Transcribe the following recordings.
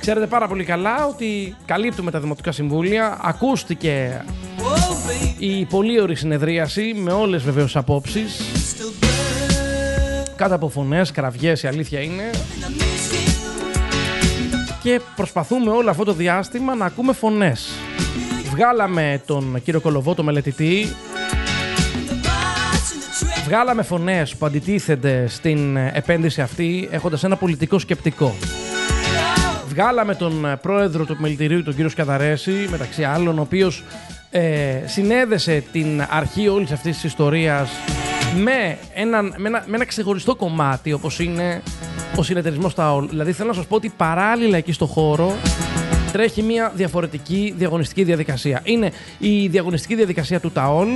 Ξέρετε πάρα πολύ καλά ότι καλύπτουμε τα Δημοτικά Συμβούλια. Ακούστηκε η πολύ ωραία συνεδρίαση με όλες βεβαίως απόψεις. Κάτω από φωνές, κραυγές, η αλήθεια είναι. Και προσπαθούμε όλο αυτό το διάστημα να ακούμε φωνές. Βγάλαμε τον κύριο Κολοβό, το μελετητή, Βγάλαμε φωνές που αντιτίθενται στην επένδυση αυτή έχοντας ένα πολιτικό σκεπτικό. Βγάλαμε τον πρόεδρο του επιμελητηρίου, τον κύριο Σκαδαρέση, μεταξύ άλλων, ο οποίος ε, συνέδεσε την αρχή όλης αυτής της ιστορίας με, έναν, με, ένα, με ένα ξεχωριστό κομμάτι όπως είναι ο συνεταιρισμός ΤΑΟΛ. Δηλαδή θέλω να σας πω ότι παράλληλα εκεί στο χώρο τρέχει μια διαφορετική διαγωνιστική διαδικασία. Είναι η διαγωνιστική διαδικασία του ΤΑΟΛ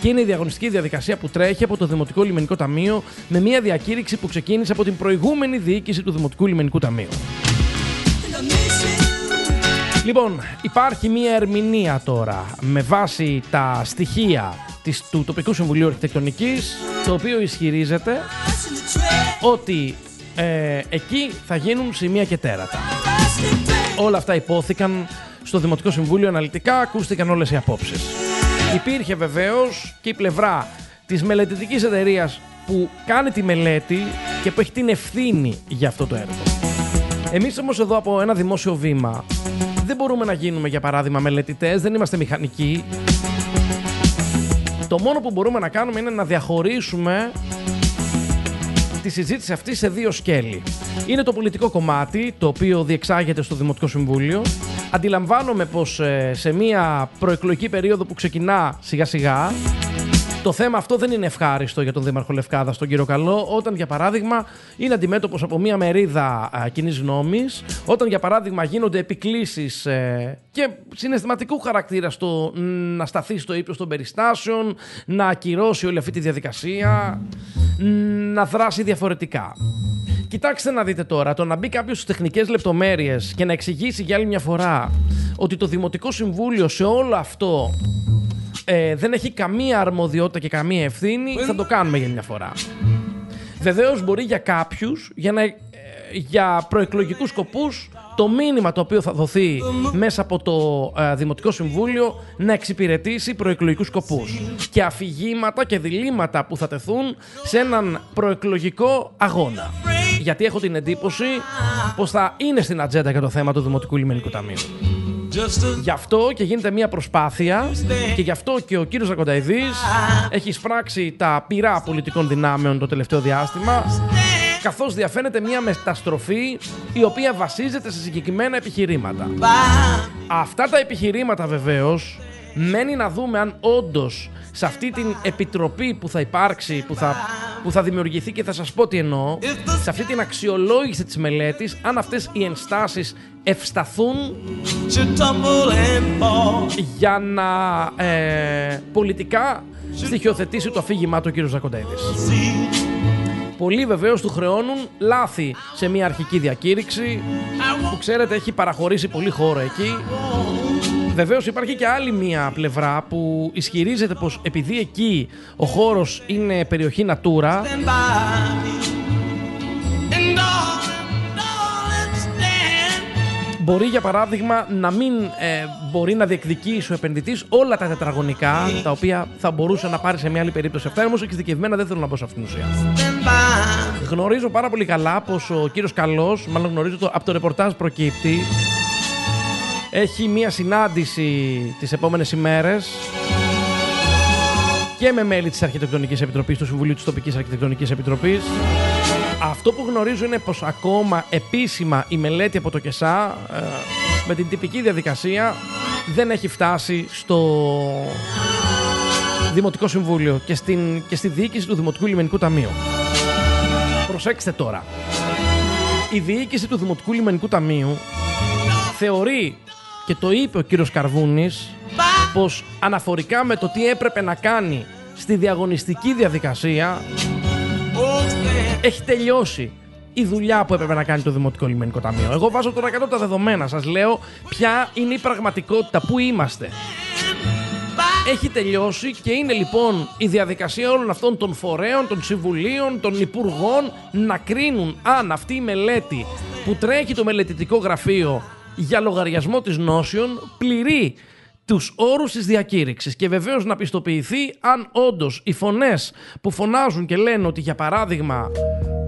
και είναι η διαγωνιστική διαδικασία που τρέχει από το Δημοτικό Λιμενικό Ταμείο με μια διακήρυξη που ξεκίνησε από την προηγούμενη διοίκηση του Δημοτικού Λιμενικού Ταμείου. Λοιπόν, υπάρχει μια ερμηνεία τώρα με βάση τα στοιχεία της, του Τοπικού Συμβουλίου Αρχιτεκτονικής το οποίο ισχυρίζεται ότι ε, εκεί θα γίνουν σημεία και τέρατα. Όλα αυτά υπόθηκαν στο Δημοτικό Συμβούλιο αναλυτικά, ακούστηκαν όλες οι απόψεις. Υπήρχε βεβαίως και η πλευρά της μελετητικής εταιρείας που κάνει τη μελέτη και που έχει την ευθύνη για αυτό το έργο. Εμείς όμως εδώ από ένα δημόσιο βήμα δεν μπορούμε να γίνουμε για παράδειγμα μελετητές, δεν είμαστε μηχανικοί. Το μόνο που μπορούμε να κάνουμε είναι να διαχωρίσουμε τη συζήτηση αυτή σε δύο σκέλη. Είναι το πολιτικό κομμάτι, το οποίο διεξάγεται στο Δημοτικό Συμβούλιο. Αντιλαμβάνομαι πως ε, σε μια προεκλογική περίοδο που ξεκινά σιγά σιγά, το θέμα αυτό δεν είναι ευχάριστο για τον Δήμαρχο Λευκάδα, τον κύριο Καλό, όταν για παράδειγμα είναι αντιμέτωπος από μια μερίδα κοινής γνώμης, όταν για παράδειγμα γίνονται επικλήσεις ε, και συναισθηματικού χαρακτήρα στο να σταθεί στο ύψο των περιστάσεων, να ακυρώσει όλη αυτή τη διαδικασία, να δράσει διαφορετικά. Κοιτάξτε να δείτε τώρα, το να μπει κάποιος στις τεχνικές λεπτομέρειες και να εξηγήσει για άλλη μια φορά ότι το Δημοτικό Συμβούλιο σε όλο αυτό ε, δεν έχει καμία αρμοδιότητα και καμία ευθύνη, θα το κάνουμε για μια φορά. Βεβαίως μπορεί για κάποιους, για, να, ε, για προεκλογικούς σκοπούς, το μήνυμα το οποίο θα δοθεί μέσα από το ε, Δημοτικό Συμβούλιο να εξυπηρετήσει προεκλογικούς σκοπούς. Και αφηγήματα και διλήμματα που θα τεθούν σε έναν προεκλογικό αγώνα. Γιατί έχω την εντύπωση πως θα είναι στην ατζέντα για το θέμα του Δημοτικού Λιμενικού Ταμείου. Γι' αυτό και γίνεται μια προσπάθεια και γι' αυτό και ο κύριος Ζακονταϊδής έχει σπράξει τα πυρά πολιτικών δυνάμεων το τελευταίο διάστημα καθώς διαφαίνεται μια μεταστροφή η οποία βασίζεται σε συγκεκριμένα επιχειρήματα. Αυτά τα επιχειρήματα βεβαίως μένει να δούμε αν όντως σε αυτή την επιτροπή που θα υπάρξει, που θα, που θα δημιουργηθεί και θα σας πω τι εννοώ, σε αυτή την αξιολόγηση της μελέτης, αν αυτές οι ενστάσεις ευσταθούν για να ε, πολιτικά στοιχειοθετήσει το αφήγημά του ο κύριος Ζακοντέδης. Πολλοί βεβαίως του χρεώνουν λάθη σε μια αρχική διακήρυξη που ξέρετε έχει παραχωρήσει πολύ χώρο εκεί Βεβαίως υπάρχει και άλλη μία πλευρά που ισχυρίζεται πως επειδή εκεί ο χώρος είναι περιοχή Natura μπορεί για παράδειγμα να μην ε, μπορεί να διεκδικήσει ο επενδυτής όλα τα τετραγωνικά τα οποία θα μπορούσε να πάρει σε μια άλλη περίπτωση. Αυτά όμως εξειδικευμένα δεν θέλω να πω σε αυτήν την ουσία. Γνωρίζω πάρα πολύ καλά πως ο κύριος Καλός, μάλλον γνωρίζω το, από το ρεπορτάζ προκύπτει, έχει μία συνάντηση τις επόμενες ημέρες και με μέλη της Αρχιτεκτονικής Επιτροπής, του Συμβουλίου της Τοπικής Αρχιτεκτονικής Επιτροπής. Αυτό που γνωρίζω είναι πως ακόμα επίσημα η μελέτη από το ΚΕΣΑ ε, με την τυπική διαδικασία δεν έχει φτάσει στο Δημοτικό Συμβούλιο και, στην, και στη διοίκηση του Δημοτικού Λιμενικού Ταμείου. Προσέξτε τώρα. Η διοίκηση του Δημοτικού Λιμενικού Ταμείου θεωρεί και το είπε ο κύριος Καρβούνης πως αναφορικά με το τι έπρεπε να κάνει στη διαγωνιστική διαδικασία έχει τελειώσει η δουλειά που έπρεπε να κάνει το Δημοτικό Λιμενικό Ταμείο. Εγώ βάζω τώρα κάτω τα δεδομένα. Σας λέω ποια είναι η πραγματικότητα, πού είμαστε. Έχει τελειώσει και είναι λοιπόν η διαδικασία όλων αυτών των φορέων, των συμβουλίων, των υπουργών να κρίνουν αν αυτή η μελέτη που τρέχει το μελετητικό γραφείο για λογαριασμό της νόσεων πληρεί τους όρους της διακήρυξης και βεβαίως να πιστοποιηθεί αν όντως οι φωνές που φωνάζουν και λένε ότι για παράδειγμα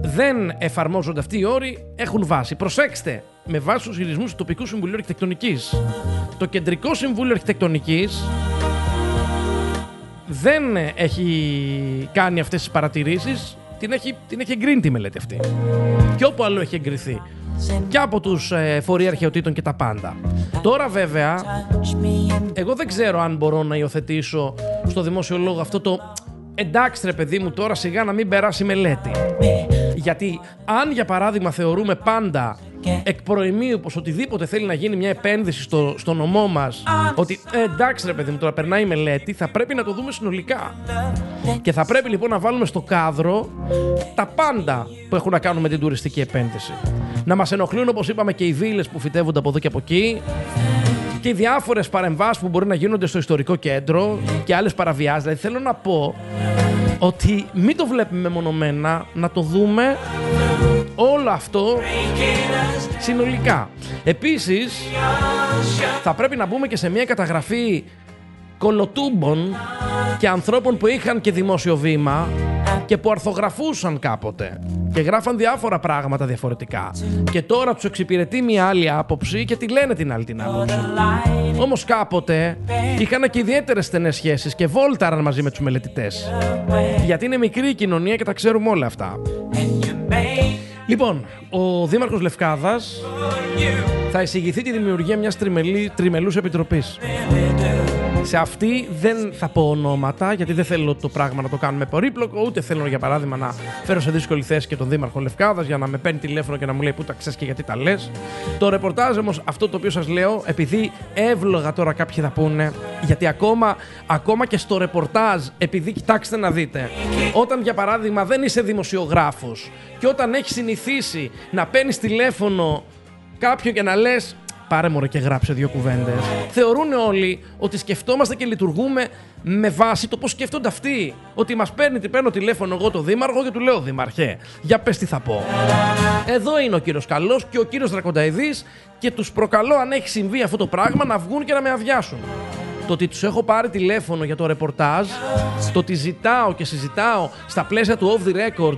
δεν εφαρμόζονται αυτοί οι όροι έχουν βάση. Προσέξτε, με βάση τους χειρισμούς του τοπικού Συμβουλίου Αρχιτεκτονικής. Το Κεντρικό Συμβούλιο Αρχιτεκτονικής δεν έχει κάνει αυτές τις παρατηρήσεις, την έχει, την έχει εγκρίνει τη μελέτη αυτή. Και όπου άλλο έχει εγκριθεί. Και από τους ε, φορεί αρχαιοτήτων και τα πάντα. Τώρα βέβαια, εγώ δεν ξέρω αν μπορώ να υιοθετήσω στο δημόσιο λόγο αυτό το εντάξει ρε παιδί μου τώρα σιγά να μην περάσει μελέτη. Γιατί αν για παράδειγμα θεωρούμε πάντα εκ προημίου πως οτιδήποτε θέλει να γίνει μια επένδυση στο, στο νομό μας ότι ε, εντάξει ρε παιδί μου τώρα περνάει η μελέτη θα πρέπει να το δούμε συνολικά. Και θα πρέπει λοιπόν να βάλουμε στο κάδρο τα πάντα που έχουν να κάνουν με την τουριστική επένδυση. Να μας ενοχλούν όπως είπαμε και οι βίλες που φυτεύονται από εδώ και από εκεί και οι διάφορες παρεμβάσεις που μπορεί να γίνονται στο ιστορικό κέντρο και άλλες παραβιάσεις. Δηλαδή θέλω να πω ότι μην το βλέπουμε μεμονωμένα, να το δούμε όλο αυτό συνολικά. Επίσης, θα πρέπει να μπούμε και σε μια καταγραφή κολοτούμπων και ανθρώπων που είχαν και δημόσιο βήμα και που αρθογραφούσαν κάποτε και γράφαν διάφορα πράγματα διαφορετικά. Και τώρα τους εξυπηρετεί μια άλλη άποψη και τη λένε την άλλη την άποψη. Όμως κάποτε είχαν και ιδιαίτερες στενές σχέσεις και βόλταραν μαζί με τους μελετητές. Γιατί είναι μικρή η κοινωνία και τα ξέρουμε όλα αυτά. Λοιπόν, ο Δήμαρχος Λευκάδας θα εισηγηθεί τη δημιουργία μιας τριμελούς επιτροπής. Σε αυτή δεν θα πω ονόματα, γιατί δεν θέλω το πράγμα να το κάνουμε περίπλοκο, ούτε θέλω για παράδειγμα να φέρω σε δύσκολη θέση και τον Δήμαρχο Λευκάδας για να με παίρνει τηλέφωνο και να μου λέει πού τα ξέρεις και γιατί τα λες. Το ρεπορτάζ όμως, αυτό το οποίο σας λέω, επειδή εύλογα τώρα κάποιοι θα πούνε, γιατί ακόμα, ακόμα και στο ρεπορτάζ, επειδή κοιτάξτε να δείτε, όταν για παράδειγμα δεν είσαι δημοσιογράφος και όταν έχεις συνηθίσει να παίρνεις τηλέφωνο κάποιον και να λες πάρε μωρέ και γράψε δύο κουβέντες. Θεωρούν όλοι ότι σκεφτόμαστε και λειτουργούμε με βάση το πώς σκέφτονται αυτοί. Ότι μας παίρνει, τι παίρνω τηλέφωνο εγώ το Δήμαρχο και του λέω Δήμαρχε, για πες τι θα πω. Εδώ είναι ο κύριος Καλός και ο κύριος Δρακονταϊδής και τους προκαλώ, αν έχει συμβεί αυτό το πράγμα, να βγουν και να με αδειάσουν. Το ότι τους έχω πάρει τηλέφωνο για το ρεπορτάζ, το ότι ζητάω και συζητάω στα πλαίσια του off the record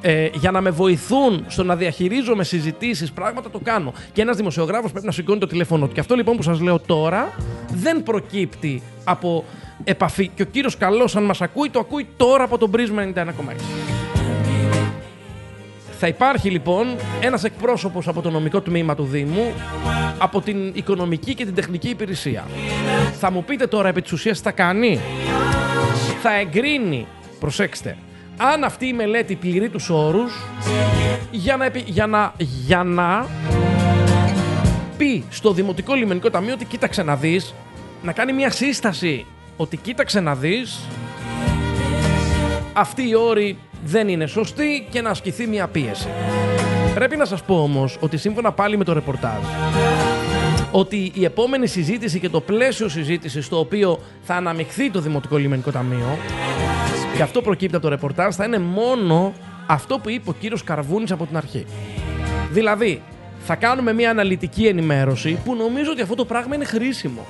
ε, για να με βοηθούν στο να διαχειρίζομαι συζητήσεις, πράγματα το κάνω. Και ένας δημοσιογράφος πρέπει να σηκώνει το τηλέφωνο του. Και αυτό λοιπόν που σας λέω τώρα δεν προκύπτει από επαφή. Και ο κύριος Καλός, αν μας ακούει, το ακούει τώρα από τον πρίσμα 91,6. Θα υπάρχει λοιπόν ένας εκπρόσωπος από το νομικό τμήμα του Δήμου, από την οικονομική και την τεχνική υπηρεσία. Θα μου πείτε τώρα επί της ουσίας θα κάνει. Θα εγκρίνει, προσέξτε, αν αυτή η μελέτη πληρεί τους όρους για να, για να, για να πει στο Δημοτικό Λιμενικό Ταμείο ότι κοίταξε να δεις, να κάνει μια σύσταση ότι κοίταξε να δεις, αυτή η όρη δεν είναι σωστή και να ασκηθεί μια πίεση. Πρέπει να σας πω όμως ότι σύμφωνα πάλι με το ρεπορτάζ, ότι η επόμενη συζήτηση και το πλαίσιο συζήτησης στο οποίο θα αναμειχθεί το Δημοτικό Λιμενικό Ταμείο και αυτό προκύπτει από το ρεπορτάζ, θα είναι μόνο αυτό που είπε ο κύριος Καρβούνης από την αρχή. Δηλαδή, θα κάνουμε μια αναλυτική ενημέρωση που νομίζω ότι αυτό το πράγμα είναι χρήσιμο.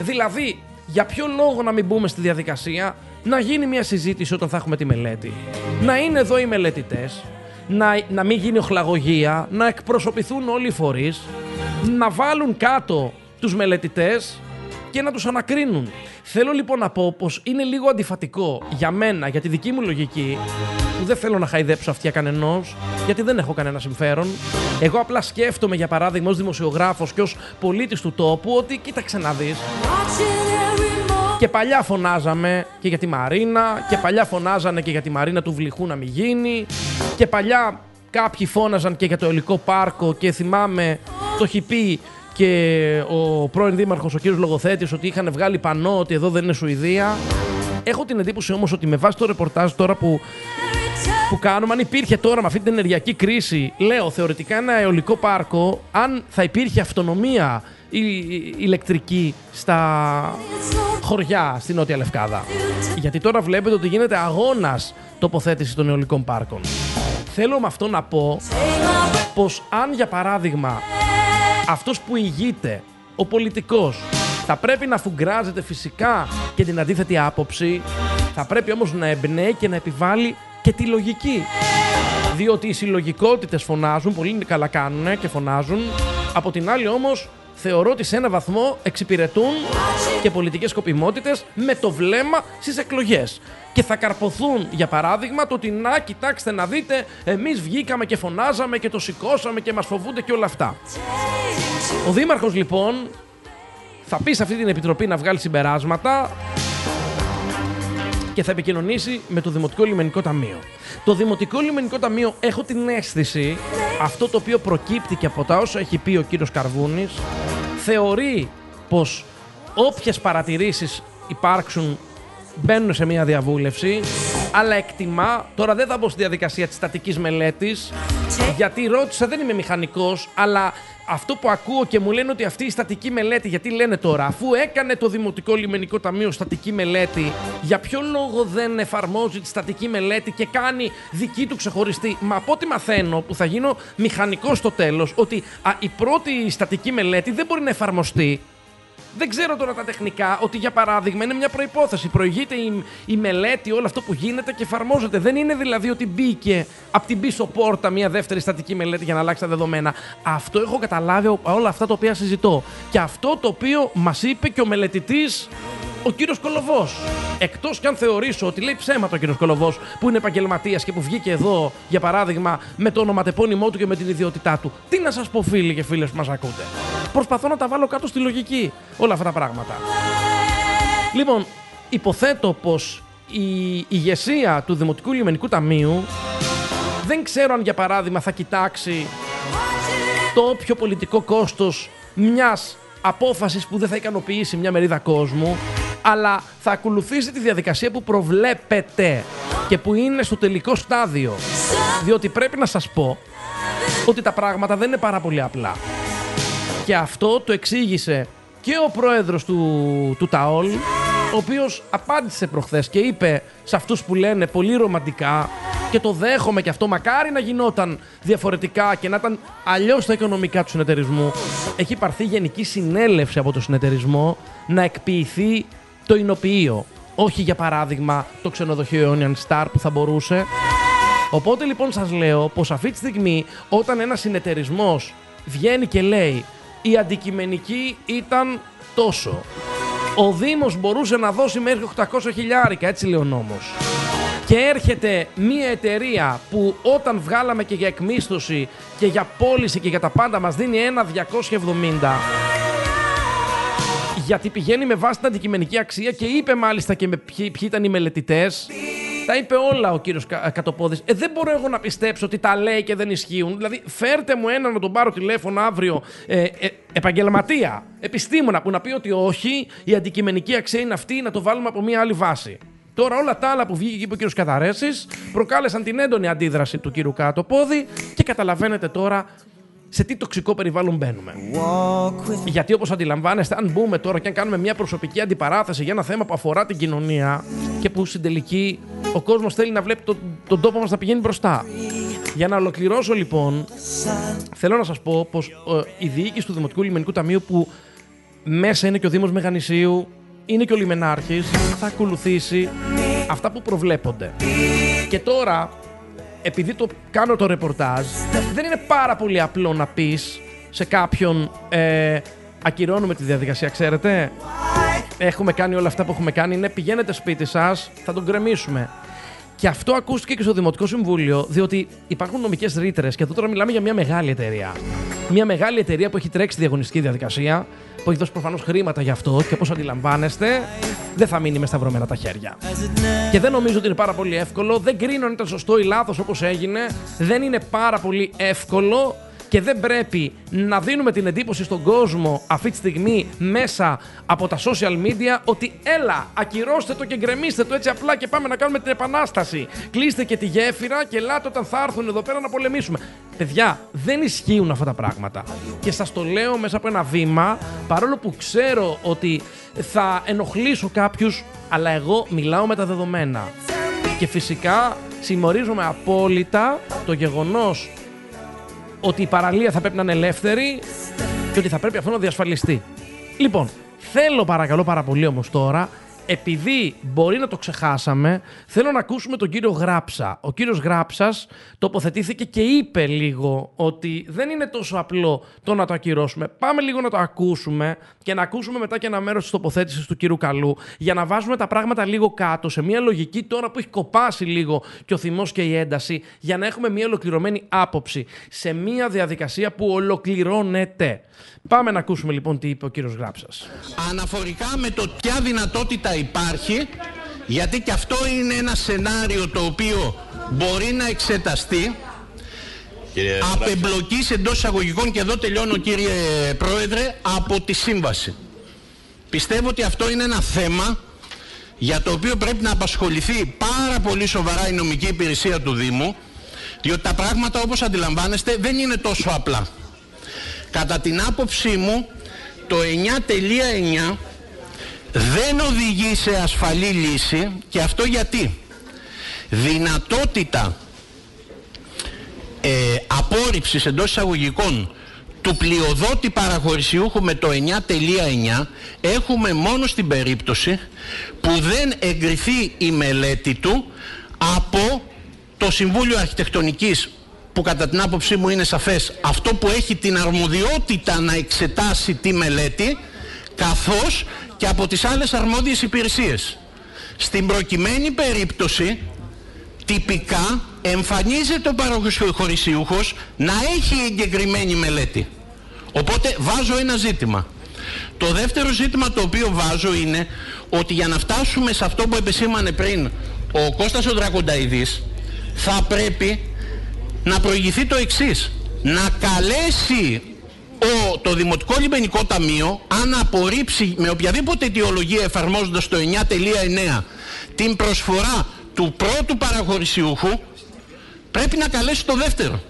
Δηλαδή, για ποιο λόγο να μην μπούμε στη διαδικασία να γίνει μια συζήτηση όταν θα έχουμε τη μελέτη. Να είναι εδώ οι μελετητές, να, να μην γίνει οχλαγωγία, να εκπροσωπηθούν όλοι οι φορείς, να βάλουν κάτω τους μελετητές και να τους ανακρίνουν. Θέλω λοιπόν να πω πως είναι λίγο αντιφατικό για μένα, για τη δική μου λογική, που δεν θέλω να χαϊδέψω αυτιά κανενός, γιατί δεν έχω κανένα συμφέρον. Εγώ απλά σκέφτομαι, για παράδειγμα, ως δημοσιογράφος και ως πολίτης του τόπου, ότι κοίταξε να δεις. Και παλιά φωνάζαμε και για τη Μαρίνα, και παλιά φωνάζανε και για τη Μαρίνα του Βλυχού να μην γίνει, και παλιά κάποιοι φώναζαν και για το ελικό πάρκο και θυμάμαι το έχει πει και ο πρώην δήμαρχος, ο κύριος Λογοθέτης, ότι είχαν βγάλει πανό ότι εδώ δεν είναι Σουηδία. Έχω την εντύπωση όμως ότι με βάση το ρεπορτάζ τώρα που, που κάνουμε, αν υπήρχε τώρα με αυτή την ενεργειακή κρίση, λέω θεωρητικά ένα αιωλικό πάρκο, αν θα υπήρχε αυτονομία ηλεκτρική στα χωριά στη Νότια Λευκάδα. Γιατί τώρα βλέπετε ότι γίνεται αγώνας τοποθέτηση των αιωλικών πάρκων. Θέλω με αυτό να πω πως αν για παράδειγμα αυτός που ηγείται, ο πολιτικός, θα πρέπει να φουγκράζεται φυσικά και την αντίθετη άποψη, θα πρέπει όμως να εμπνέει και να επιβάλλει και τη λογική. Διότι οι συλλογικότητες φωνάζουν, πολύ καλά κάνουν και φωνάζουν, από την άλλη όμως θεωρώ ότι σε ένα βαθμό εξυπηρετούν και πολιτικές σκοπιμότητες με το βλέμμα στις εκλογές. Και θα καρποθούν, για παράδειγμα, το ότι να κοιτάξτε να δείτε, εμείς βγήκαμε και φωνάζαμε και το σηκώσαμε και μας φοβούνται και όλα αυτά. Ο Δήμαρχος λοιπόν θα πει σε αυτή την επιτροπή να βγάλει συμπεράσματα και θα επικοινωνήσει με το Δημοτικό Λιμενικό Ταμείο. Το Δημοτικό Λιμενικό Ταμείο έχω την αίσθηση, αυτό το οποίο προκύπτει και από τα όσα έχει πει ο κύριος Καρβούνης, θεωρεί πως όποιες παρατηρήσεις υπάρξουν μπαίνουν σε μια διαβούλευση, αλλά εκτιμά, τώρα δεν θα μπω στη διαδικασία της στατικής μελέτης, γιατί ρώτησα, δεν είμαι μηχανικός, αλλά αυτό που ακούω και μου λένε ότι αυτή η στατική μελέτη, γιατί λένε τώρα, αφού έκανε το Δημοτικό Λιμενικό Ταμείο στατική μελέτη, για ποιο λόγο δεν εφαρμόζει τη στατική μελέτη και κάνει δική του ξεχωριστή; Μα από ό,τι μαθαίνω, που θα γίνω μηχανικός στο τέλος, ότι α, η πρώτη στατική μελέτη δεν μπορεί να εφαρμοστεί δεν ξέρω τώρα τα τεχνικά ότι για παράδειγμα είναι μια προπόθεση. Προηγείται η, η μελέτη, όλο αυτό που γίνεται και εφαρμόζεται. Δεν είναι δηλαδή ότι μπήκε από την πίσω πόρτα μια δεύτερη στατική μελέτη για να αλλάξει τα δεδομένα. Αυτό έχω καταλάβει όλα αυτά τα οποία συζητώ. Και αυτό το οποίο μας είπε και ο μελετητής ο κύριος Κολοβός. Εκτός κι αν θεωρήσω ότι λέει ψέματα ο κύριος Κολοβός που είναι επαγγελματίας και που βγήκε εδώ, για παράδειγμα, με το ονοματεπώνυμό του και με την ιδιότητά του. Τι να σας πω, φίλοι και φίλες που μας ακούτε. Προσπαθώ να τα βάλω κάτω στη λογική όλα αυτά τα πράγματα. Λοιπόν, υποθέτω πως η ηγεσία του Δημοτικού Λιμενικού Ταμείου δεν ξέρω αν για παράδειγμα θα κοιτάξει το όποιο πολιτικό κόστος μιας απόφασης που δεν θα ικανοποιήσει μια μερίδα κόσμου αλλά θα ακολουθήσει τη διαδικασία που προβλέπετε και που είναι στο τελικό στάδιο. Διότι πρέπει να σας πω ότι τα πράγματα δεν είναι πάρα πολύ απλά. Και αυτό το εξήγησε και ο πρόεδρος του, του ΤΑΟΛ, ο οποίος απάντησε προχθές και είπε σε αυτούς που λένε πολύ ρομαντικά και το δέχομαι και αυτό μακάρι να γινόταν διαφορετικά και να ήταν αλλιώς τα οικονομικά του συνεταιρισμού. Έχει πάρθει γενική συνέλευση από το συνεταιρισμό να εκποιηθεί το εινοποιείο. Όχι για παράδειγμα το ξενοδοχείο Onion Star που θα μπορούσε. Οπότε λοιπόν σας λέω πως αυτή τη στιγμή όταν ένας συνεταιρισμός βγαίνει και λέει η αντικειμενική ήταν τόσο. Ο Δήμος μπορούσε να δώσει μέχρι 800 χιλιάρικα, έτσι λέει ο νόμος. Και έρχεται μια εταιρεία που όταν βγάλαμε και για εκμίσθωση και για πώληση και για τα πάντα μας δίνει ένα 270 γιατί πηγαίνει με βάση την αντικειμενική αξία και είπε μάλιστα και με ποιοι, ποιοι ήταν οι μελετητές. Τα είπε όλα ο κύριος Κατοπόδης. Ε, δεν μπορώ εγώ να πιστέψω ότι τα λέει και δεν ισχύουν. Δηλαδή, φέρτε μου έναν να τον πάρω τηλέφωνο αύριο, ε, ε, επαγγελματία, επιστήμονα, που να πει ότι όχι, η αντικειμενική αξία είναι αυτή, να το βάλουμε από μια άλλη βάση. Τώρα όλα τα άλλα που βγήκε και είπε ο κύριος Καθαρέση προκάλεσαν την έντονη αντίδραση του κύριου Κατοπόδη και καταλαβαίνετε τώρα σε τι τοξικό περιβάλλον μπαίνουμε. Γιατί όπως αντιλαμβάνεστε, αν μπούμε τώρα και αν κάνουμε μια προσωπική αντιπαράθεση για ένα θέμα που αφορά την κοινωνία και που στην τελική ο κόσμος θέλει να βλέπει τον, τον τόπο μας να πηγαίνει μπροστά. Για να ολοκληρώσω λοιπόν, θέλω να σας πω πως ε, η διοίκηση του Δημοτικού Λιμενικού Ταμείου που μέσα είναι και ο Δήμος Μεγανησίου, είναι και ο Λιμενάρχης, θα ακολουθήσει αυτά που προβλέπονται. Και τώρα επειδή το κάνω το ρεπορτάζ, δεν είναι πάρα πολύ απλό να πεις σε κάποιον ε, ακυρώνουμε τη διαδικασία, ξέρετε; Έχουμε κάνει όλα αυτά που έχουμε κάνει. Είναι πηγαίνετε σπίτι σας, θα τον κρεμίσουμε. Και αυτό ακούστηκε και στο Δημοτικό Συμβούλιο, διότι υπάρχουν νομικές ρήτρες. Και εδώ τώρα μιλάμε για μια μεγάλη εταιρεία. Μια μεγάλη εταιρεία που έχει τρέξει διαγωνιστική διαδικασία, που έχει δώσει προφανώς χρήματα γι' αυτό και όπως αντιλαμβάνεστε, δεν θα μείνει με σταυρωμένα τα χέρια. Και δεν νομίζω ότι είναι πάρα πολύ εύκολο. Δεν κρίνω αν ήταν σωστό ή λάθος όπως έγινε. Δεν είναι πάρα πολύ εύκολο και δεν πρέπει να δίνουμε την εντύπωση στον κόσμο αυτή τη στιγμή μέσα από τα social media ότι έλα, ακυρώστε το και γκρεμίστε το έτσι απλά και πάμε να κάνουμε την επανάσταση. Κλείστε και τη γέφυρα και ελάτε όταν θα έρθουν εδώ πέρα να πολεμήσουμε. Παιδιά, δεν ισχύουν αυτά τα πράγματα. Και σας το λέω μέσα από ένα βήμα, παρόλο που ξέρω ότι θα ενοχλήσω κάποιους, αλλά εγώ μιλάω με τα δεδομένα. Και φυσικά συμμορίζομαι απόλυτα το γεγονός ότι η παραλία θα πρέπει να είναι ελεύθερη και ότι θα πρέπει αυτό να διασφαλιστεί. Λοιπόν, θέλω παρακαλώ πάρα πολύ όμως τώρα επειδή μπορεί να το ξεχάσαμε, θέλω να ακούσουμε τον κύριο Γράψα. Ο κύριος Γράψας τοποθετήθηκε και είπε λίγο ότι δεν είναι τόσο απλό το να το ακυρώσουμε. Πάμε λίγο να το ακούσουμε και να ακούσουμε μετά και ένα μέρος της τοποθέτησης του κύριου Καλού για να βάζουμε τα πράγματα λίγο κάτω σε μια λογική τώρα που έχει κοπάσει λίγο και ο θυμός και η ένταση για να έχουμε μια ολοκληρωμένη άποψη σε μια διαδικασία που ολοκληρώνεται. Πάμε να ακούσουμε λοιπόν τι είπε ο κύριος Γράψας. Αναφορικά με το ποια δυνατότητα υπάρχει, γιατί και αυτό είναι ένα σενάριο το οποίο μπορεί να εξεταστεί, Κύριε απεμπλοκής εντός εισαγωγικών και εδώ τελειώνω κύριε Πρόεδρε από τη σύμβαση. Πιστεύω ότι αυτό είναι ένα θέμα για το οποίο πρέπει να απασχοληθεί πάρα πολύ σοβαρά η νομική υπηρεσία του Δήμου διότι τα πράγματα όπως αντιλαμβάνεστε δεν είναι τόσο απλά. Κατά την άποψή μου το 9.9 δεν οδηγεί σε ασφαλή λύση και αυτό γιατί. Δυνατότητα ε, απόρριψης εντός εισαγωγικών του πλειοδότη παραχωρησιούχου με το 9.9 έχουμε μόνο στην περίπτωση που δεν εγκριθεί η μελέτη του από το Συμβούλιο Αρχιτεκτονικής που κατά την άποψή μου είναι σαφές αυτό που έχει την αρμοδιότητα να εξετάσει τη μελέτη καθώς και από τις άλλες αρμόδιες υπηρεσίες. Στην προκειμένη περίπτωση τυπικά εμφανίζεται ο παροχωρησιούχος να έχει εγκεκριμένη μελέτη. Οπότε βάζω ένα ζήτημα. Το δεύτερο ζήτημα το οποίο βάζω είναι ότι για να φτάσουμε σε αυτό που επεσήμανε πριν ο Κώστας ο Δρακονταϊδής θα πρέπει να προηγηθεί το εξής. Να καλέσει ο, το Δημοτικό Λιμενικό Ταμείο αν απορρίψει με οποιαδήποτε αιτιολογία εφαρμόζοντας το 9.9 την προσφορά του πρώτου παραχωρησιούχου πρέπει να καλέσει το δεύτερο.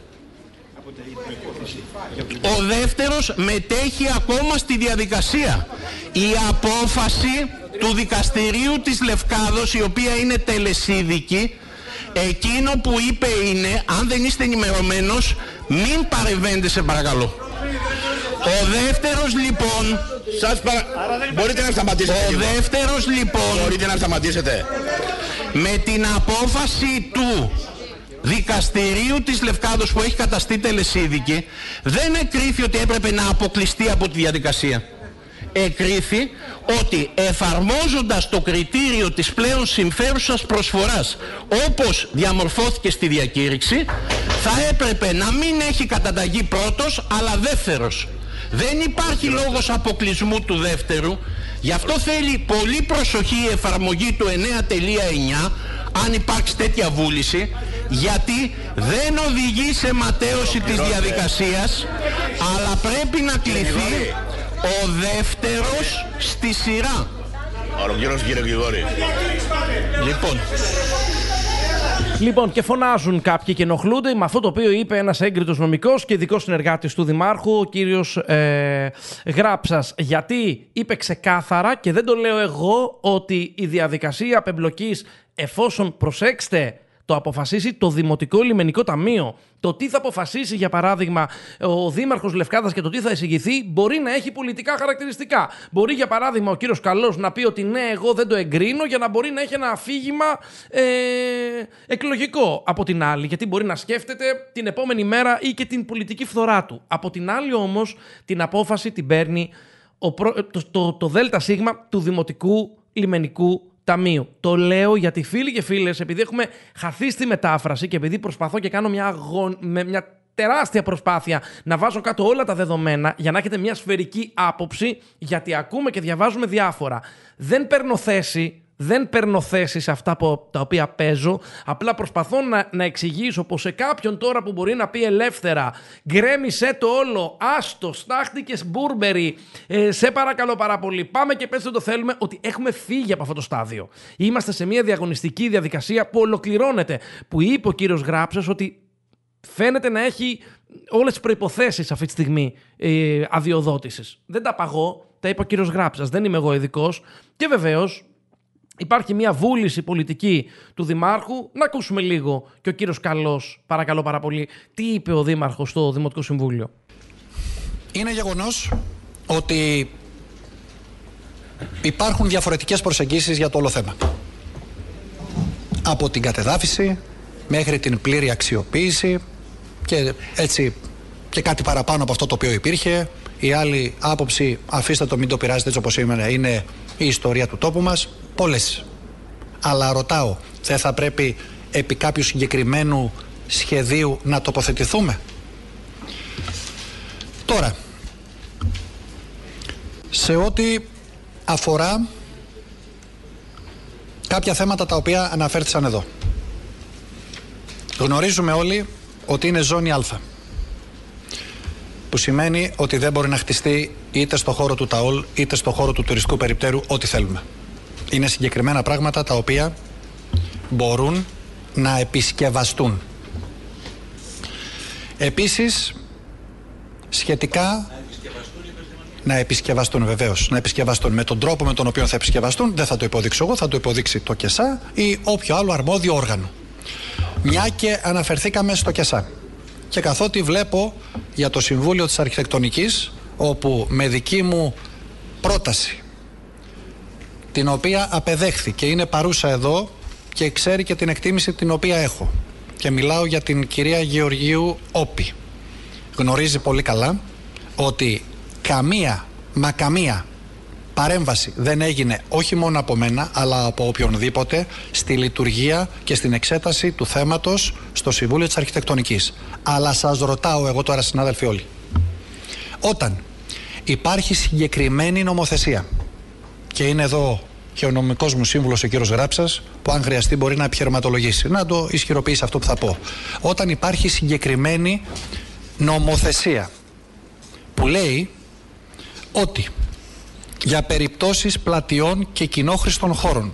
Ο δεύτερος μετέχει ακόμα στη διαδικασία. Η απόφαση του δικαστηρίου της Λευκάδος η οποία είναι τελεσίδικη εκείνο που είπε είναι αν δεν είστε ενημερωμένος μην παρεμβαίνετε σε παρακαλώ. Ο δεύτερος λοιπόν Σας παρα... Μπορείτε να σταματήσετε Ο δεύτερος λοιπόν Μπορείτε να σταματήσετε. Με την απόφαση του δικαστηρίου της Λευκάδος που έχει καταστεί τελεσίδικη δεν εκρίθη ότι έπρεπε να αποκλειστεί από τη διαδικασία. Εκρίθη ότι εφαρμόζοντας το κριτήριο της πλέον συμφέρουσας προσφοράς όπως διαμορφώθηκε στη διακήρυξη θα έπρεπε να μην έχει καταταγεί πρώτος αλλά δεύτερος. Δεν υπάρχει λόγος αποκλεισμού του δεύτερου γι' αυτό θέλει πολύ προσοχή η εφαρμογή του 9.9 αν υπάρξει τέτοια βούληση γιατί δεν οδηγεί σε ματέωση της διαδικασίας αλλά πρέπει να κληθεί ο δεύτερος στη σειρά. Ολοκλήρωση κύριε Γρηγόρη. Λοιπόν, Λοιπόν, και φωνάζουν κάποιοι και ενοχλούνται με αυτό το οποίο είπε ένας έγκριτος νομικός και ειδικός συνεργάτης του Δημάρχου, ο κύριος ε, Γράψας. Γιατί είπε ξεκάθαρα και δεν το λέω εγώ ότι η διαδικασία απεμπλοκής, εφόσον προσέξτε, το αποφασίσει το Δημοτικό Λιμενικό Ταμείο. Το τι θα αποφασίσει, για παράδειγμα, ο Δήμαρχος Λευκάδας και το τι θα εισηγηθεί μπορεί να έχει πολιτικά χαρακτηριστικά. Μπορεί, για παράδειγμα, ο κύριος Καλός να πει ότι ναι, εγώ δεν το εγκρίνω για να μπορεί να έχει ένα αφήγημα ε, εκλογικό. Από την άλλη, γιατί μπορεί να σκέφτεται την επόμενη μέρα ή και την πολιτική φθορά του. Από την άλλη, όμως, την απόφαση την παίρνει ο το, το, το ΔΣ του Δημοτικού Λιμενικού ταμείου. Το λέω γιατί φίλοι και φίλες, επειδή έχουμε χαθεί στη μετάφραση και επειδή προσπαθώ και κάνω μια, αγων... με μια τεράστια προσπάθεια να βάζω κάτω όλα τα δεδομένα για να έχετε μια σφαιρική άποψη, γιατί ακούμε και διαβάζουμε διάφορα. Δεν παίρνω θέση δεν παίρνω θέση σε αυτά που, τα οποία παίζω. Απλά προσπαθώ να, να εξηγήσω πως σε κάποιον τώρα που μπορεί να πει ελεύθερα γκρέμισε το όλο, άστο, στάχτηκες μπούρμπερι, ε, σε παρακαλώ πάρα πολύ, πάμε και πέστε το θέλουμε, ότι έχουμε φύγει από αυτό το στάδιο. Είμαστε σε μια διαγωνιστική διαδικασία που ολοκληρώνεται. Που είπε ο κύριος Γράψας ότι φαίνεται να έχει όλες τις προϋποθέσεις αυτή τη στιγμή ε, αδειοδότησης. Δεν τα παγώ, τα είπε ο κύριος Γράψας, δεν είμαι εγώ ειδικός. Και βεβαίως Υπάρχει μια βούληση πολιτική του Δημάρχου. Να ακούσουμε λίγο και ο κύριος Καλός, παρακαλώ πάρα πολύ, τι είπε ο Δήμαρχος στο Δημοτικό Συμβούλιο. Είναι γεγονός ότι υπάρχουν διαφορετικές προσεγγίσεις για το όλο θέμα. Από την κατεδάφιση μέχρι την πλήρη αξιοποίηση και έτσι και κάτι παραπάνω από αυτό το οποίο υπήρχε. Η άλλη άποψη, αφήστε το μην το πειράζετε έτσι όπως είναι, είναι η ιστορία του τόπου μας. Πολλές. Αλλά ρωτάω, δεν θα πρέπει επί κάποιου συγκεκριμένου σχεδίου να τοποθετηθούμε; Τώρα, σε ό,τι αφορά κάποια θέματα τα οποία αναφέρθησαν εδώ. Γνωρίζουμε όλοι ότι είναι ζώνη Α. Που σημαίνει ότι δεν μπορεί να χτιστεί είτε στο χώρο του ΤΑΟΛ είτε στο χώρο του τουριστικού περιπτέρου ό,τι θέλουμε. Είναι συγκεκριμένα πράγματα τα οποία μπορούν να επισκευαστούν. Επίσης, σχετικά να επισκευαστούν βεβαίως. Να επισκευαστούν με τον τρόπο με τον οποίο θα επισκευαστούν, δεν θα το υποδείξω εγώ, θα το υποδείξει το ΚΕΣΑ ή όποιο άλλο αρμόδιο όργανο. Μια και αναφερθήκαμε στο ΚΕΣΑ. Και καθότι βλέπω για το Συμβούλιο της Αρχιτεκτονικής, όπου με δική μου πρόταση, την οποία απεδέχθη και είναι παρούσα εδώ και ξέρει και την εκτίμηση την οποία έχω. Και μιλάω για την κυρία Γεωργίου Όπη. Γνωρίζει πολύ καλά ότι καμία, μα καμία παρέμβαση δεν έγινε όχι μόνο από μένα αλλά από οποιονδήποτε στη λειτουργία και στην εξέταση του θέματος στο Συμβούλιο της Αρχιτεκτονικής. Αλλά σας ρωτάω εγώ τώρα συνάδελφοι όλοι. Όταν υπάρχει συγκεκριμένη νομοθεσία και είναι εδώ και ο νομικός μου σύμβουλος ο κύριος Γράψας που αν χρειαστεί μπορεί να επιχειρηματολογήσει, να το ισχυροποιήσει αυτό που θα πω. Όταν υπάρχει συγκεκριμένη νομοθεσία που λέει ότι για περιπτώσεις πλατιών και κοινόχρηστων χώρων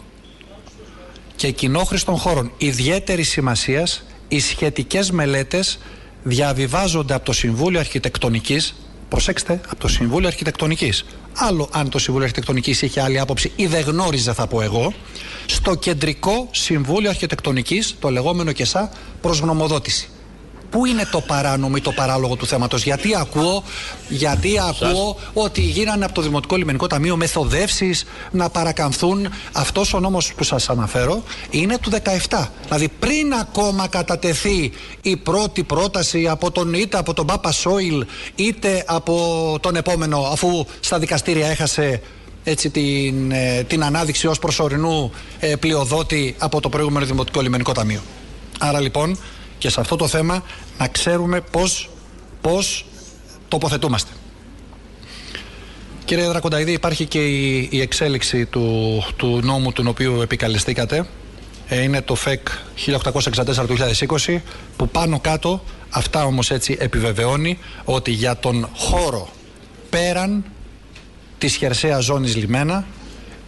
και κοινόχρηστων χώρων ιδιαίτερης σημασίας οι σχετικές μελέτες διαβιβάζονται από το Συμβούλιο Αρχιτεκτονικής προσέξτε, από το Συμβούλιο Αρχιτεκτονικής. Άλλο αν το Συμβούλιο Αρχιτεκτονικής είχε άλλη άποψη ή δεν γνώριζε θα πω εγώ στο Κεντρικό Συμβούλιο Αρχιτεκτονικής το λεγόμενο ΚΕΣΑ προς γνωμοδότηση Πού είναι το παράνομο ή το παράλογο του θέματος, Γιατί ακούω, γιατί ακούω ότι γίνανε από το Δημοτικό Λιμενικό Ταμείο μεθοδεύσεις να παρακαμφθούν. Αυτός ο νόμος που σας αναφέρω είναι του 17. Δηλαδή πριν ακόμα κατατεθεί η πρώτη πρόταση από τον είτε από τον Πάπα Σόιλ είτε από τον επόμενο, αφού στα δικαστήρια έχασε έτσι την, ε, την ανάδειξη ως προσωρινού ε, πλειοδότη από το προηγούμενο Δημοτικό Λιμενικό Ταμείο. Άρα λοιπόν και σε αυτό το θέμα να ξέρουμε πώς, πώς τοποθετούμαστε. Κύριε Δρακονταίδη, υπάρχει και η, εξέλιξη του, του νόμου του οποίου επικαλεστήκατε. Ε, είναι το ΦΕΚ 1864 του 2020 που πάνω κάτω αυτά όμως έτσι επιβεβαιώνει ότι για τον χώρο πέραν της χερσαίας ζώνης λιμένα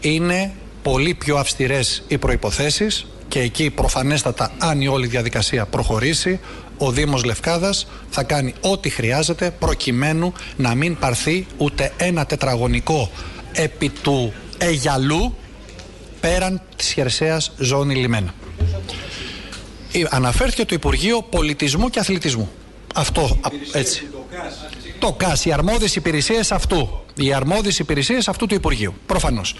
είναι πολύ πιο αυστηρές οι προϋποθέσεις και εκεί προφανέστατα αν η όλη διαδικασία προχωρήσει ο Δήμος Λευκάδας θα κάνει ό,τι χρειάζεται προκειμένου να μην πάρθει ούτε ένα τετραγωνικό επί του Αιγιαλού πέραν της χερσαίας ζώνη λιμένα. Αναφέρθηκε το Υπουργείο Πολιτισμού και Αθλητισμού. Αυτό έτσι. Το ΚΑΣ, οι αρμόδιες υπηρεσίες αυτού. Οι αρμόδιες υπηρεσίες αυτού του Υπουργείου. Προφανώς.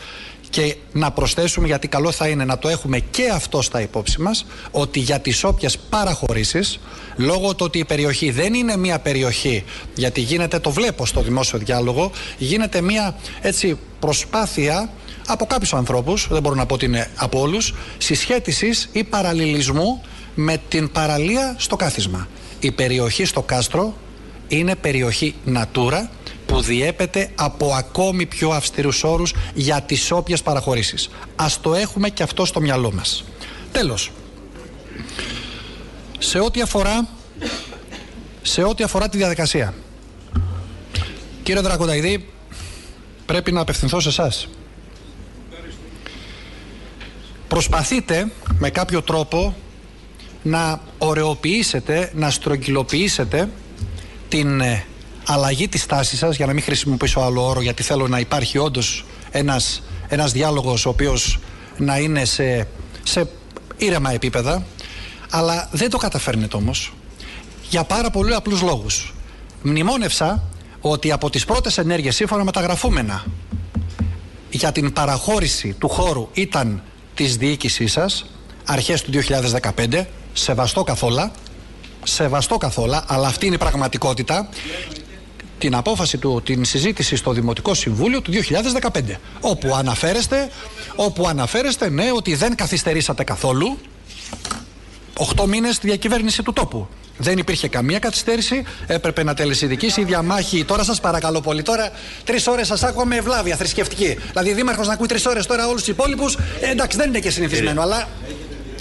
Και να προσθέσουμε, γιατί καλό θα είναι να το έχουμε και αυτό στα υπόψη μας, ότι για τις όποιες παραχωρήσεις, λόγω του ότι η περιοχή δεν είναι μια περιοχή, γιατί γίνεται, το βλέπω στο δημόσιο διάλογο, γίνεται μια έτσι προσπάθεια από κάποιους ανθρώπους, δεν μπορώ να πω ότι είναι από όλους, συσχέτισης ή παραλληλισμού με την παραλία στο κάθισμα. Η περιοχή στο κάστρο είναι περιοχή Natura που διέπεται από ακόμη πιο αυστηρούς όρους για τις όποιες παραχωρήσεις. Ας το έχουμε και αυτό στο μυαλό μας. Τέλος, σε ό,τι αφορά, σε ό,τι αφορά τη διαδικασία. Κύριε Δρακονταϊδή, πρέπει να απευθυνθώ σε εσάς. Προσπαθείτε με κάποιο τρόπο να ωρεοποιήσετε, να στρογγυλοποιήσετε την ε, αλλαγή της τάσης σας, για να μην χρησιμοποιήσω άλλο όρο, γιατί θέλω να υπάρχει όντως ένας, ένας διάλογος ο οποίος να είναι σε, σε ήρεμα επίπεδα, αλλά δεν το καταφέρνετε όμως για πάρα πολύ απλούς λόγους. Μνημόνευσα ότι από τις πρώτες ενέργειες σύμφωνα με τα γραφούμενα για την παραχώρηση του χώρου ήταν της διοίκησής σας αρχές του 2015, σεβαστό καθόλου, σεβαστό καθόλου, αλλά αυτή είναι η πραγματικότητα την απόφαση του, την συζήτηση στο Δημοτικό Συμβούλιο του 2015 όπου αναφέρεστε, όπου αναφέρεστε ναι ότι δεν καθυστερήσατε καθόλου 8 μήνες στη διακυβέρνηση του τόπου δεν υπήρχε καμία καθυστέρηση. Έπρεπε να τελεσυδικήσει η διαμάχη. Τώρα σας παρακαλώ πολύ. Τώρα τρεις ώρες σας άκουγα με ευλάβεια θρησκευτική. Δηλαδή, δήμαρχος να ακούει τρεις ώρες τώρα όλους τους υπόλοιπους. Ε, εντάξει, δεν είναι και συνηθισμένο, αλλά.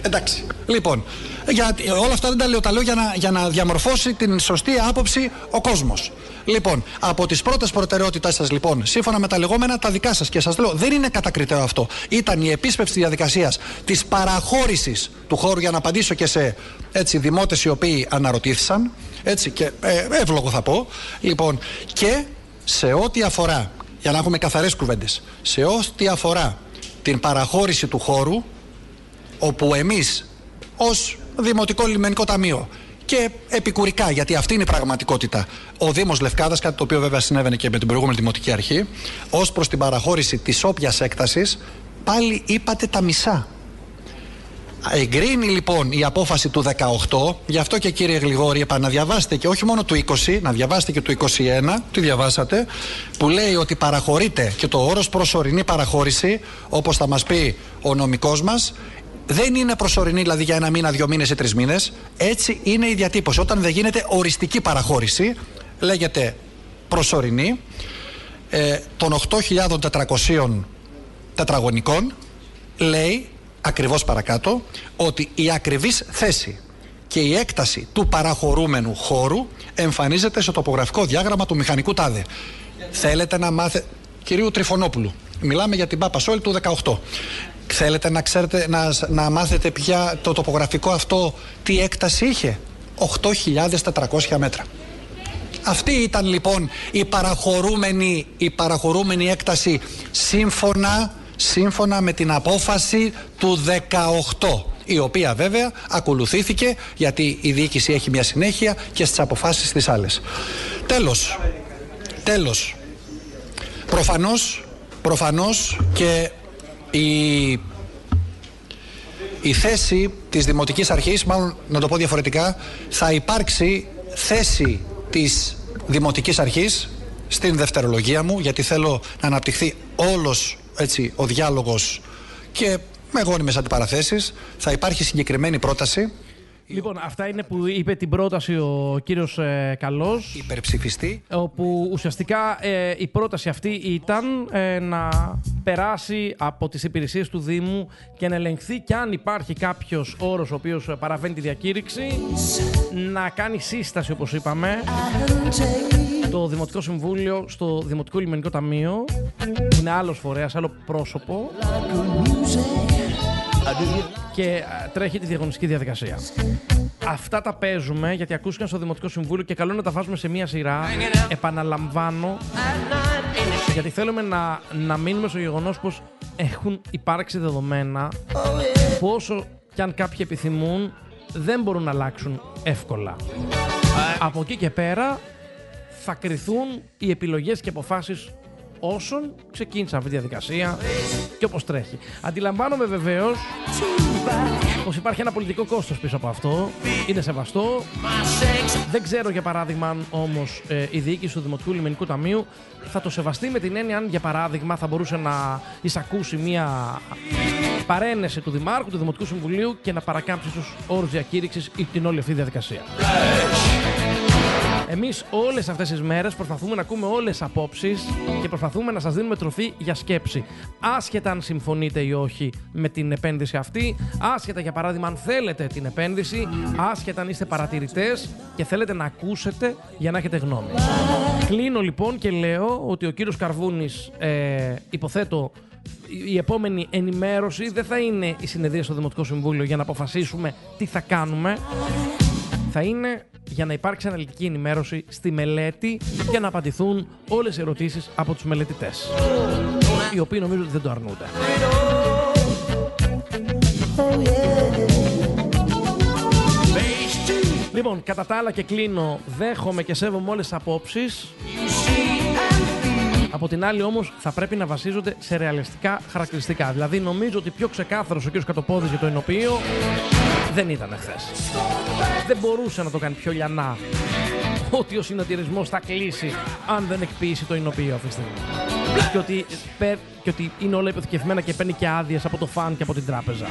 Εντάξει. Λοιπόν, για, όλα αυτά δεν τα λέω, τα λέω για να, για να διαμορφώσει την σωστή άποψη ο κόσμος. Λοιπόν, από τις πρώτες προτεραιότητές σας, λοιπόν, σύμφωνα με τα λεγόμενα τα δικά σας, και σας λέω, δεν είναι κατακριτέο αυτό. Ήταν η επίσπευση διαδικασίας της παραχώρησης του χώρου για να απαντήσω και σε έτσι, δημότες οι οποίοι αναρωτήθησαν. Έτσι, και ε, εύλογο θα πω. Λοιπόν, και σε ό,τι αφορά, για να έχουμε καθαρές κουβέντες, σε ό,τι αφορά την παραχώρηση του χώρου, όπου εμείς ως Δημοτικό Λιμενικό Ταμείο και επικουρικά, γιατί αυτή είναι η πραγματικότητα. Ο Δήμος Λευκάδας, κάτι το οποίο βέβαια συνέβαινε και με την προηγούμενη Δημοτική Αρχή, ως προς την παραχώρηση της όποιας έκτασης, πάλι είπατε τα μισά. Εγκρίνει λοιπόν η απόφαση του 18, γι' αυτό και κύριε Γλιγόρη, επαναδιαβάστε και όχι μόνο του 20, να διαβάσετε και του 21, τι διαβάσατε, που λέει ότι παραχωρείται και το όρος προσωρινή παραχώρηση, όπως θα μας πει ο νομικός μας, δεν είναι προσωρινή, δηλαδή για ένα μήνα, δύο μήνες ή τρεις μήνες. Έτσι είναι η διατύπωση. Όταν δεν γίνεται οριστική παραχώρηση, λέγεται προσωρινή ε, των 8.400 τετραγωνικών, λέει ακριβώς παρακάτω ότι η ακριβής θέση και η έκταση του παραχωρούμενου χώρου εμφανίζεται στο τοπογραφικό διάγραμμα του μηχανικού τάδε. Θέλετε να μάθετε... Κυρίου Τριφωνόπουλου, μιλάμε για την Πάπα Σόλ του 18. Θέλετε να ξέρετε, να, να μάθετε πια το τοπογραφικό αυτό τι έκταση είχε; 8.400 μέτρα. Αυτή ήταν λοιπόν η παραχωρούμενη, η παραχωρούμενη έκταση σύμφωνα, σύμφωνα με την απόφαση του 18 η οποία βέβαια ακολουθήθηκε γιατί η διοίκηση έχει μια συνέχεια και στις αποφάσεις τις άλλες. Τέλος, τέλος, προφανώς, προφανώς και η, η θέση της Δημοτικής Αρχής, μάλλον να το πω διαφορετικά, θα υπάρξει θέση της Δημοτικής Αρχής στην δευτερολογία μου, γιατί θέλω να αναπτυχθεί όλος έτσι, ο διάλογος και με γόνιμες αντιπαραθέσεις. Θα υπάρχει συγκεκριμένη πρόταση Λοιπόν, αυτά είναι που είπε την πρόταση ο κύριος ε, Καλός. Υπερψηφιστή. Όπου ουσιαστικά ε, η πρόταση αυτή ήταν ε, να περάσει από τις υπηρεσίες του Δήμου και να ελεγχθεί και αν υπάρχει κάποιος όρος ο οποίος παραβαίνει τη διακήρυξη να κάνει σύσταση όπως είπαμε το Δημοτικό Συμβούλιο στο Δημοτικό Λιμενικό Ταμείο που είναι άλλος φορέας, άλλο πρόσωπο και τρέχει τη διαγωνιστική διαδικασία. Αυτά τα παίζουμε γιατί ακούστηκαν στο Δημοτικό Συμβούλιο και καλό είναι να τα βάζουμε σε μία σειρά. Επαναλαμβάνω, γιατί θέλουμε να, να μείνουμε στο γεγονός πως έχουν υπάρξει δεδομένα πόσο κι αν κάποιοι επιθυμούν δεν μπορούν να αλλάξουν εύκολα. Από εκεί και πέρα θα κριθούν οι επιλογές και αποφάσεις όσων ξεκίνησαν αυτή τη διαδικασία και όπως τρέχει. Αντιλαμβάνομαι βεβαίως πως υπάρχει ένα πολιτικό κόστος πίσω από αυτό. Είναι σεβαστό. Δεν ξέρω για παράδειγμα αν όμως ε, η διοίκηση του Δημοτικού Λιμενικού Ταμείου θα το σεβαστεί με την έννοια αν για παράδειγμα θα μπορούσε να εισακούσει μια παρένεση του Δημάρχου, του Δημοτικού Συμβουλίου και να παρακάμψει στους όρους διακήρυξης ή την όλη αυτή διαδικασία. Εμείς όλες αυτές τις μέρες προσπαθούμε να ακούμε όλες τις απόψεις και προσπαθούμε να σας δίνουμε τροφή για σκέψη. Άσχετα αν συμφωνείτε ή όχι με την επένδυση αυτή, άσχετα για παράδειγμα αν θέλετε την επένδυση, άσχετα αν είστε παρατηρητές και θέλετε να ακούσετε για να έχετε γνώμη. Κλείνω λοιπόν και λέω ότι ο κύριος Καρβούνης, ε, υποθέτω, η επόμενη ενημέρωση δεν θα είναι η συνεδρία στο Δημοτικό Συμβούλιο για να αποφασίσουμε τι θα κάνουμε. Θα είναι για να υπάρξει αναλυτική ενημέρωση στη μελέτη και να απαντηθούν όλες οι ερωτήσεις από τους μελετητές. Οι οποίοι νομίζω ότι δεν το αρνούνται. Λοιπόν, κατά τα άλλα και κλείνω, δέχομαι και σέβομαι όλες τις απόψεις. Από την άλλη όμως θα πρέπει να βασίζονται σε ρεαλιστικά χαρακτηριστικά. Δηλαδή νομίζω ότι πιο ξεκάθαρος ο κ. Κατοπόδης για το ενοποιείο δεν ήταν χθε. Δεν μπορούσε να το κάνει πιο λιανά ότι ο συνεταιρισμός θα κλείσει αν δεν εκποιήσει το ενοποιείο αυτή τη στιγμή. Και ότι, πε- και ότι είναι όλα υποθηκευμένα και παίρνει και άδειες από το φαν και από την τράπεζα.